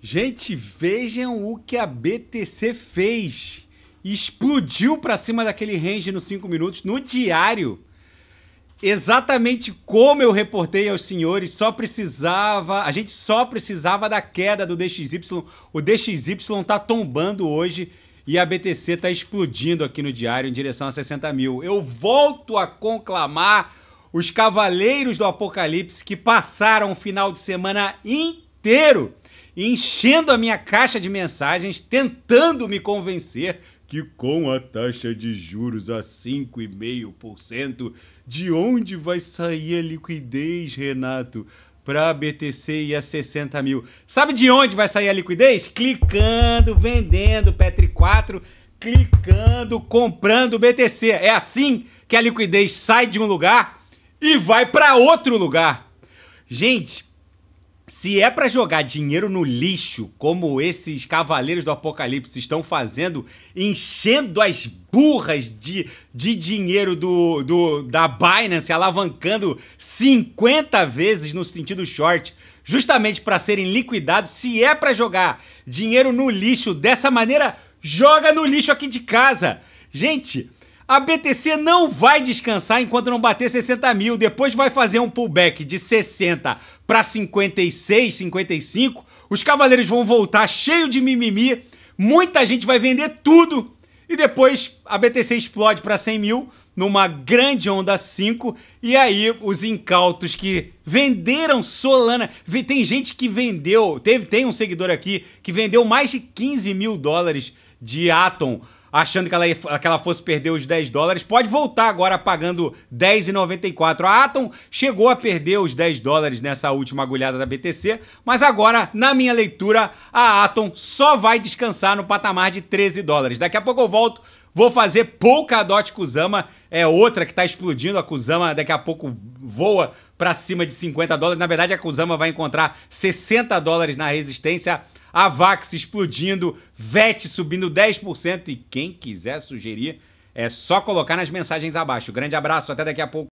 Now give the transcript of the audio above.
Gente, vejam o que a BTC fez. Explodiu para cima daquele range nos 5 minutos no diário. Exatamente como eu reportei aos senhores, só precisava, a gente só precisava da queda do DXY. O DXY tá tombando hoje e a BTC tá explodindo aqui no diário em direção a 60 mil. Eu volto a conclamar os cavaleiros do apocalipse que passaram o final de semana inteiro enchendo a minha caixa de mensagens, tentando me convencer que com a taxa de juros a 5,5%, de onde vai sair a liquidez, Renato? Para a BTC e a 60 mil. Sabe de onde vai sair a liquidez? Clicando, vendendo Petri 4, clicando, comprando BTC. É assim que a liquidez sai de um lugar e vai para outro lugar. Gente, se é para jogar dinheiro no lixo, como esses cavaleiros do apocalipse estão fazendo, enchendo as burras de, de dinheiro do, do da Binance, alavancando 50 vezes no sentido short, justamente para serem liquidados, se é para jogar dinheiro no lixo dessa maneira, joga no lixo aqui de casa. Gente, a BTC não vai descansar enquanto não bater 60 mil. Depois vai fazer um pullback de 60 para 56, 55. Os cavaleiros vão voltar cheio de mimimi. Muita gente vai vender tudo. E depois a BTC explode para 100 mil numa grande onda 5. E aí os incautos que venderam Solana. Tem gente que vendeu. Teve, tem um seguidor aqui que vendeu mais de 15 mil dólares de Atom achando que ela, que ela fosse perder os 10 dólares, pode voltar agora pagando 10,94. A Atom chegou a perder os 10 dólares nessa última agulhada da BTC, mas agora, na minha leitura, a Atom só vai descansar no patamar de 13 dólares. Daqui a pouco eu volto, vou fazer Polkadot Kusama, é outra que está explodindo, a Kusama daqui a pouco voa para cima de 50 dólares. Na verdade, a Kusama vai encontrar 60 dólares na resistência a Vax explodindo, VET subindo 10%. E quem quiser sugerir, é só colocar nas mensagens abaixo. Grande abraço, até daqui a pouco.